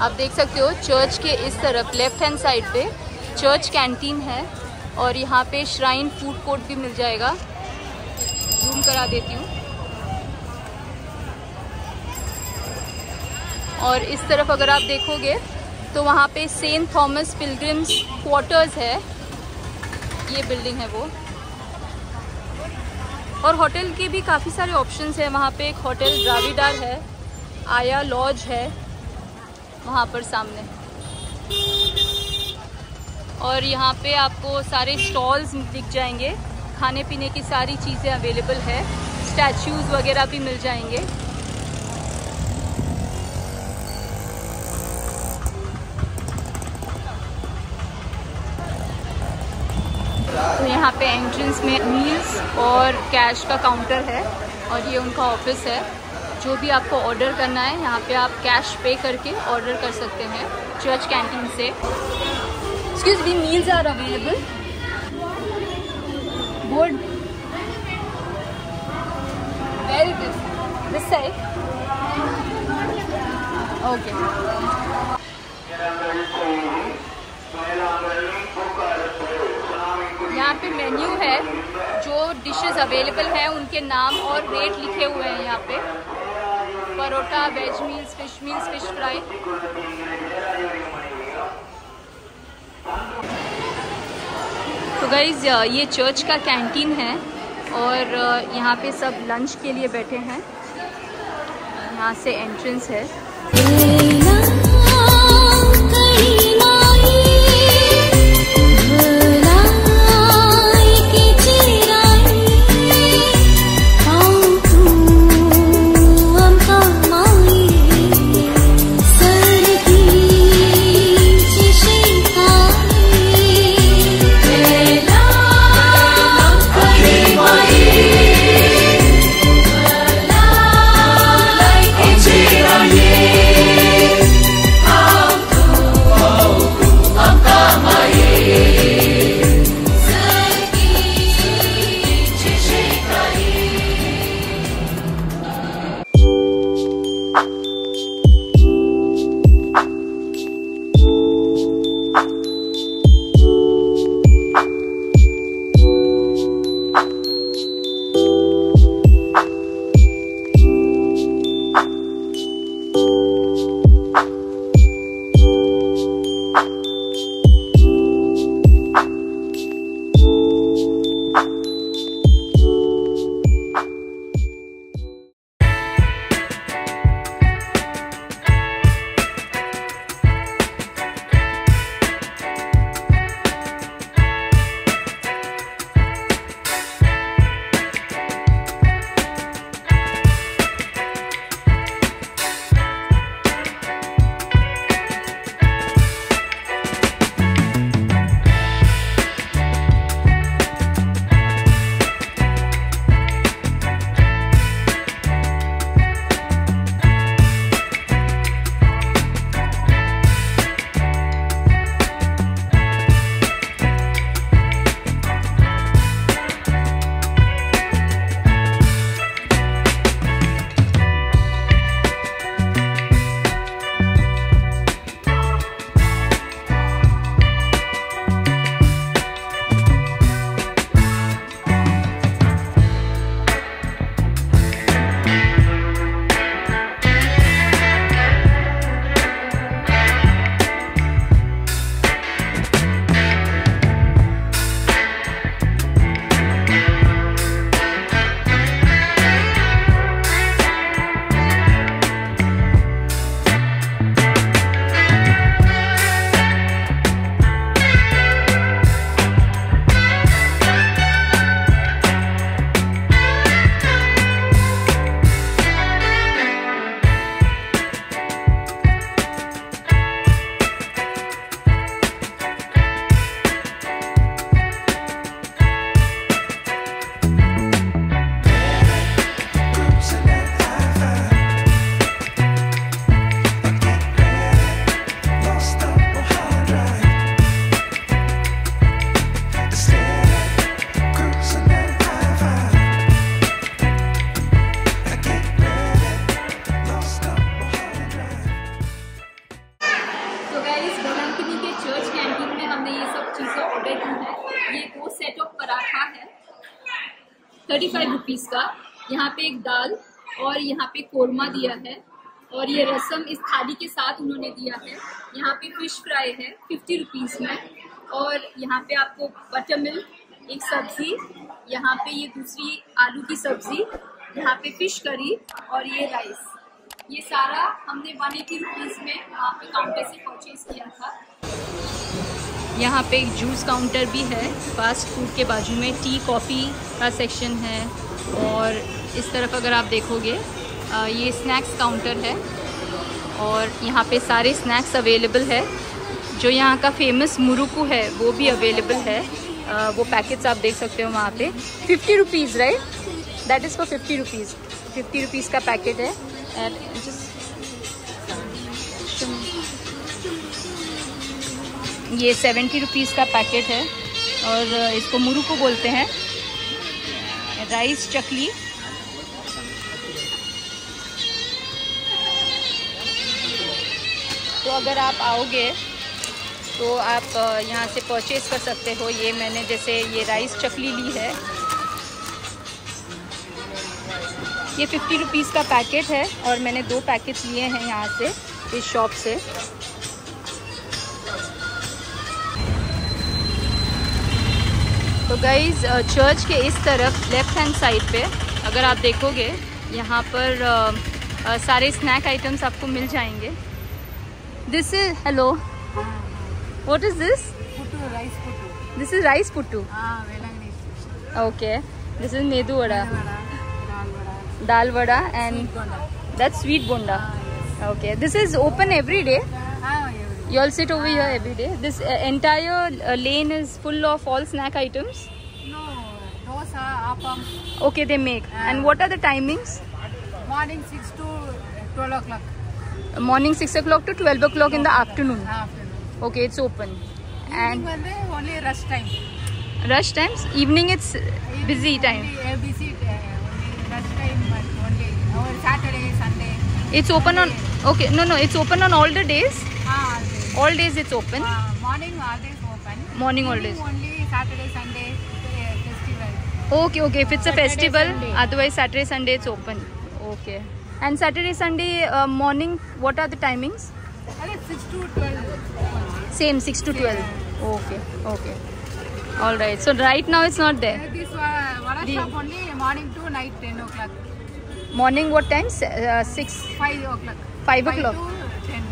आप देख सकते हो चर्च के इस तरफ़ लेफ़्ट हैंड साइड पे चर्च कैंटीन है और यहाँ पे श्राइन फ़ूड कोर्ट भी मिल जाएगा। जूम करा देती हूँ। और इस तरफ़ अगर आप देखोगे तो वहाँ पे सेंट थॉमस पिलग्रिम्स क्वार्टर्स है। ये बिल्डिंग है वो। और होटल के भी काफ़ी सारे ऑप्शंस हैं। वहाँ पे एक होटल द्राविडार है आया लॉज है। वहाँ पर सामने। और यहाँ पे आपको सारे स्टॉल्स दिख जाएँगे। खाने पीने की सारी चीज़ें अवेलेबल है। स्टैचूज़ वगैरह भी मिल जाएँगे। तो यहाँ पे एंट्रेंस में मील्स और कैश का काउंटर है और ये उनका ऑफ़िस है। जो भी आपको ऑर्डर करना है, यहाँ पे आप कैश पे करके ऑर्डर कर सकते हैं चर्च कैंटीन से। Excuse me meals are available good very good this okay यहाँ पे मेन्यू है, जो डिशेस अवेलेबल हैं, उनके नाम और रेट लिखे हुए हैं यहाँ पे। Parotta veg meals fish meals fish fry तो गाइज़ ये चर्च का कैंटीन है और यहाँ पे सब लंच के लिए बैठे हैं। यहाँ से एंट्रेंस है। यहाँ पे एक दाल और यहाँ पे कोरमा दिया है और ये रसम इस थाली के साथ उन्होंने दिया है। यहाँ पे फ़िश फ्राई है फिफ्टी रुपीज़ में। और यहाँ पे आपको बटर मिल्क एक सब्ज़ी, यहाँ पे ये दूसरी आलू की सब्ज़ी, यहाँ पे फ़िश करी और ये राइस ये सारा हमने वन एटी रुपीज़ में वहाँ पे काउंटर से परचेज किया था। यहाँ पे एक जूस काउंटर भी है फास्ट फ़ूड के बाजू में टी कॉफ़ी का सेक्शन है। और इस तरफ़ अगर आप देखोगे ये स्नैक्स काउंटर है और यहाँ पे सारे स्नैक्स अवेलेबल है। जो यहाँ का फ़ेमस मुरुकू है, वो भी अवेलेबल है। वो पैकेट्स आप देख सकते हो वहाँ पे। Fifty rupees right that is for fifty rupees fifty rupees का पैकेट है। एंड ये सेवेंटी रुपीज़ का पैकेट है। और इसको मुरु को बोलते हैं। राइस चकली। तो अगर आप आओगे तो आप यहाँ से परचेज़ कर सकते हो। ये मैंने जैसे ये राइस चकली ली है। ये फिफ्टी रुपीज़ का पैकेट है और मैंने दो पैकेट लिए हैं यहाँ से, इस शॉप से। तो गाइज़ चर्च के इस तरफ़ लेफ़्ट हैंड साइड पे अगर आप देखोगे यहाँ पर आ, आ, सारे स्नैक आइटम्स आपको मिल जाएँगे। This is hello what is this this is rice puttu okay this is medu vada dal vada and that sweet bonda okay this is open every day You all sit over here every day. This uh, entire uh, lane is full of all snack items. No, dosa, appam. Okay, they make. And what are the timings? Morning 6 to 12 o'clock. Morning 6 o'clock to 12 o'clock in the afternoon. Afternoon. Okay, it's open. And Evening only rush time. Rush times? Evening it's Evening busy time. Only, uh, busy uh, rush time but only or Saturday, Sunday. It's open on okay no no it's open on all the days. Ah, all days. It's open. Uh, morning all days open. Morning all days. Only Saturday, Sunday uh, festival. Okay okay if it's a Saturday, festival Sunday. otherwise Saturday Sunday it's open. Okay. And Saturday Sunday uh, morning what are the timings? Well, 6 to 12. Same 6 to 12. Okay okay. All right. So right now it's not there. Uh, this uh, The- shop only morning to night 10 o'clock. Morning what time? Uh, 6 5 o'clock. 5 o'clock. 10.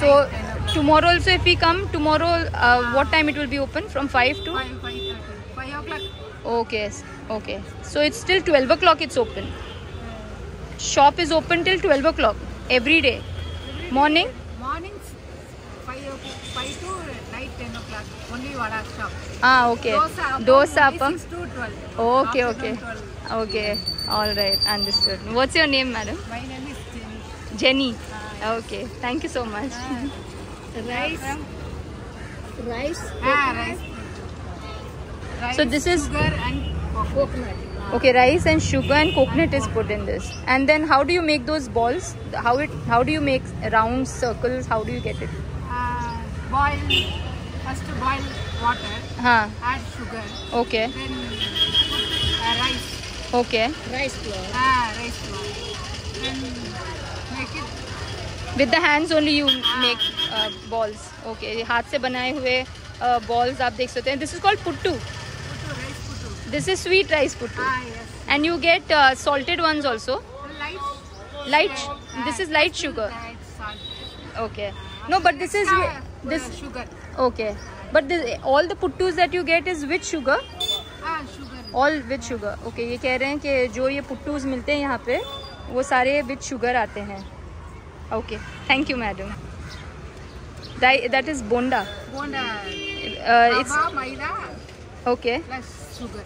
So 10 o'clock. Tomorrow also if we come tomorrow uh, what time it will be open? From 5 to? 5, 5, 30. 5 o'clock. okay okay. So it's still 12 o'clock it's open. Shop is open till 12 o'clock every day. Morning? Morning 5 o'clock. 5 to night 10 o'clock. Only vada shop. ah okay. Dosa appam dosa appam 6 to 12. okay okay. 12. okay. All right. Understood. What's your name madam? My name is Jenny. jenny. Ah, okay. Thank you so much rice. rice Ah, rice. rice. So this is- sugar and coconut. okay rice and sugar and coconut is put in this and then how do you make those balls how it how do you make round circles how do you get it Uh, boil. First boil water. huh Add sugar. okay Then put uh, rice. okay Rice flour. Ah, rice flour. Then make it. with the hands only you make uh, balls balls okay हाथ से बनाए हुए balls आप देख सकते हैं। This is called puttu this is sweet rice puttu and you get salted ones also light this is light sugar okay no but this is this okay but all the puttus that you get is with sugar all with sugar okay ये कह रहे हैं कि जो ये पुट्टूज मिलते हैं यहाँ पे वो सारे विथ शुगर आते हैं। Okay thank you madam that is bonda Bonda. It's Rava, maida okay plus sugar.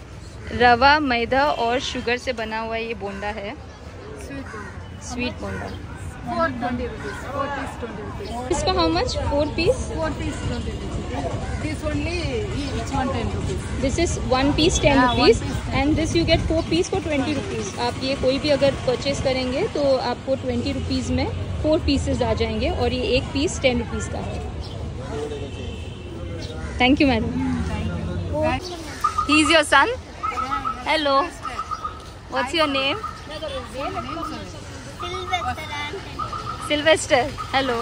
Rava मैदा और शुगर से बना हुआ ये बोंडा है Sweet bonda. स्वीट बोंडा. इसका how much four piece. This is one piece ten rupees piece 10. And this you get four piece for twenty rupees आप ये कोई भी अगर परचेज करेंगे तो आपको ट्वेंटी रुपीज़ में फोर पीसेज आ जाएँगे और ये एक पीस टेन रुपीज़ का है। Thank you madam he is your son. Hello What's your name? Sylvester. Hello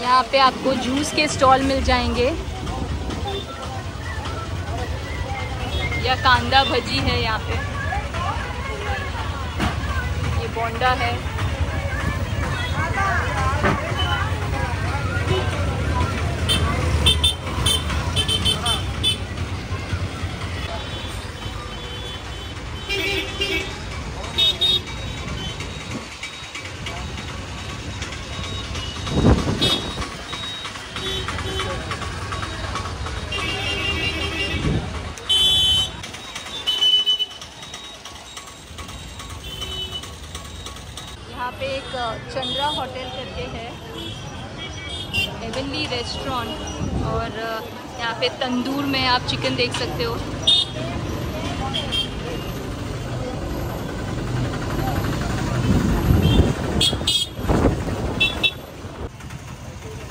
यहाँ पे आपको जूस के स्टॉल मिल जाएँगे। या कांदा भजी है यहाँ पे। बोंडा है। पे तंदूर में आप चिकन देख सकते हो।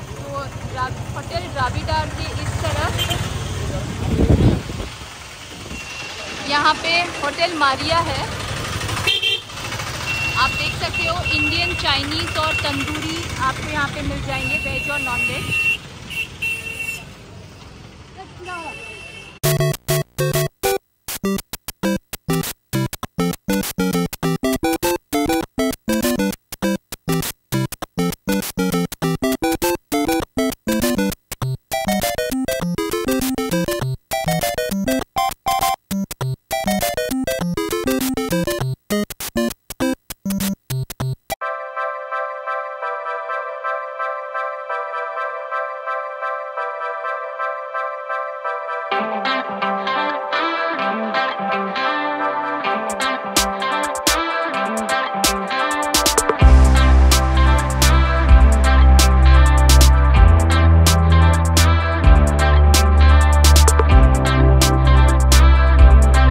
तो होटल राबीडार के इस तरफ़ यहाँ पे होटल मारिया है। आप देख सकते हो, इंडियन, चाइनीज़ और तंदूरी आपको यहाँ पे मिल जाएँगे, वेज और नॉन वेज।